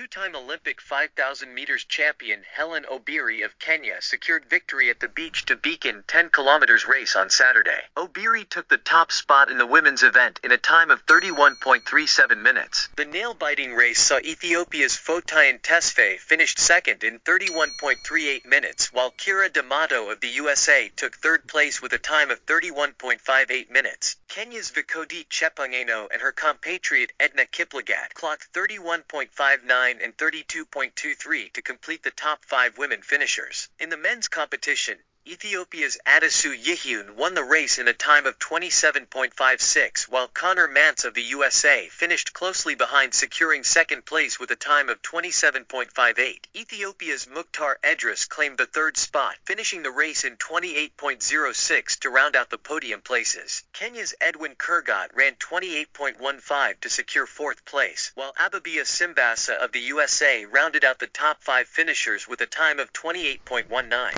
Two-time Olympic 5,000 meters champion Hellen Obiri of Kenya secured victory at the Beach to Beacon 10 kilometers race on Saturday. Obiri took the top spot in the women's event in a time of 31.37 minutes. The nail-biting race saw Ethiopia's Fotyen Tesfay finished second in 31.38 minutes, while Keira D'Amato of the USA took third place with a time of 31.58 minutes. Kenya's Vicoty Chepngeno and her compatriot Edna Kiplagat clocked 31.59 and 32.23 to complete the top five women finishers. In the men's competition, Ethiopia's Addisu Yihune won the race in a time of 27.56 while Conner Mantz of the USA finished closely behind securing second place with a time of 27.58. Ethiopia's Muktar Edris claimed the third spot, finishing the race in 28.06 to round out the podium places. Kenya's Edwin Kurgat ran 28.15 to secure fourth place, while Abbabiya Simbassa of the USA rounded out the top five finishers with a time of 28.19.